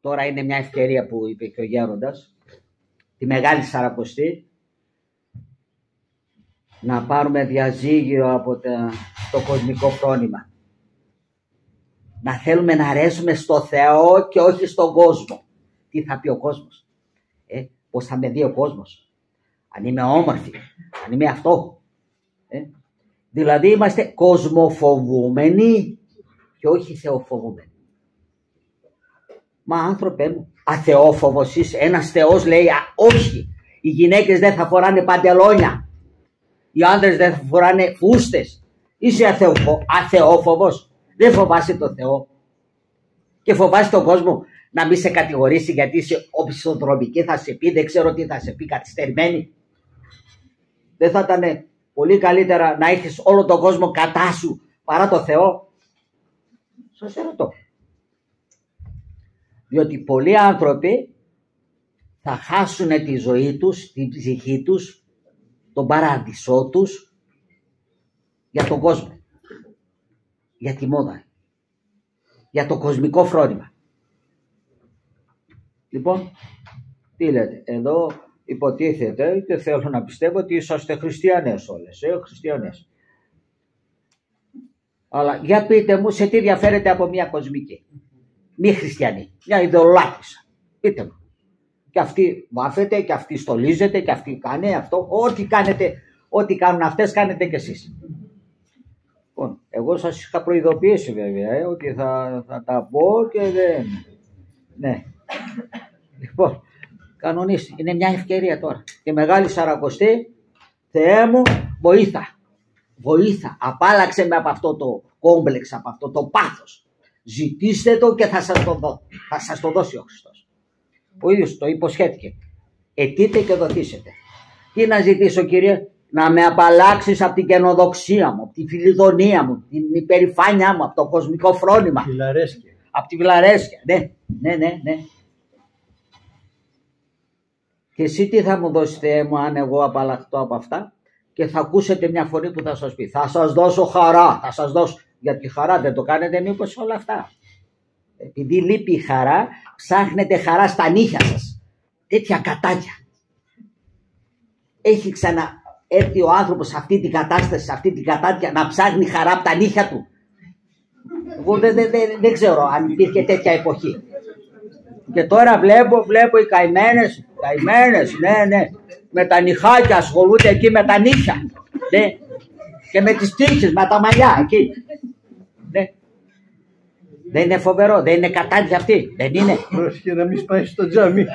τώρα είναι μια ευκαιρία που είπε και ο Γέροντας, τη Μεγάλη Σαρακοστή, να πάρουμε διαζύγιο από το κοσμικό φρόνημα. Να θέλουμε να αρέσουμε στο Θεό και όχι στον κόσμο. Τι θα πει ο κόσμος; Ε, πώς θα με δει ο κόσμος; Αν είμαι όμορφη, αν είμαι αυτό. Ε. Δηλαδή είμαστε κοσμοφοβούμενοι και όχι θεοφοβούμενοι. Μα άνθρωπε μου, αθεόφοβος είσαι. Ένας θεός λέει α, όχι. Οι γυναίκες δεν θα φοράνε παντελόνια. Οι άντρες δεν θα φοράνε φούστες. Είσαι αθεοφο, αθεόφοβος. Δεν φοβάσαι τον Θεό. Και φοβάσαι τον κόσμο να μην σε κατηγορήσει γιατί είσαι οπισθοδρομική θα σε πει, δεν ξέρω τι θα σε πει καθυστερημένη. Δεν θα ήταν πολύ καλύτερα να έχεις όλο τον κόσμο κατά σου παρά το Θεό. Σας ερωτώ. Διότι πολλοί άνθρωποι θα χάσουν τη ζωή τους, την ψυχή τους, τον παράδεισό τους για τον κόσμο. Για τη μόδα. Για το κοσμικό φρόνημα. Λοιπόν, τι λέτε, εδώ υποτίθεται και θέλω να πιστεύω ότι είσαστε χριστιανές όλες, ε, χριστιανές. Αλλά για πείτε μου σε τι διαφέρετε από μια κοσμική; Μη χριστιανή, μια ιδεολάτρησα. Πείτε μου. Και αυτή βάφεται και αυτή στολίζεται και αυτή κάνει αυτό. Ό,τι κάνετε, ό,τι κάνουν αυτές κάνετε κι εσείς. Λοιπόν, εγώ σας είχα προειδοποιήσει βέβαια ε, ότι θα, θα τα πω και δεν... Ναι. Λοιπόν, κανονίστε. Είναι μια ευκαιρία τώρα. Και μεγάλη Σαρακοστή, Θεέ μου, βοήθα. Βοήθα. Απάλαξε με από αυτό το κόμπλεξ, από αυτό το πάθος. Ζητήστε το και θα σας το, δω. θα σας το δώσει ο Χριστός. Ο ίδιος το υποσχέθηκε. Ετείτε και δοθήσετε. Τι να ζητήσω κύριε, να με απαλλάξεις από την καινοδοξία μου, από τη φιλιδονία μου, την υπερηφάνειά μου, από το κοσμικό φρόνημα. Φιλαρέσκεια. Από τη βλαρέσκεια. Ναι, ναι, ναι, ναι. Και εσύ τι θα μου δώσετε μου αν εγώ απαλλαχτώ από αυτά; Και θα ακούσετε μια φωνή που θα σας πει θα σας δώσω χαρά, θα σας δώσω για τη χαρά δεν το κάνετε μήπως όλα αυτά. Επειδή λείπει η χαρά, ψάχνετε χαρά στα νύχια σας. Τέτοια κατάκια. Έχει ξαναέρθει ο άνθρωπος σε αυτή την κατάσταση, σε αυτή την κατάτια να ψάχνει χαρά από τα νύχια του. Εγώ δεν, δεν, δεν, δεν ξέρω αν υπήρχε τέτοια εποχή. Και τώρα βλέπω, βλέπω οι καημένες, καημένες, ναι, ναι, με τα νυχάκια ασχολούνται εκεί με τα νύχια. Ναι. Και με τις τύχες, με τα μαλλιά εκεί. Ναι. Δεν είναι φοβερό, δεν είναι κατάντια αυτή, δεν είναι. Πρόσχε να μην σπάσει στο τζάμι.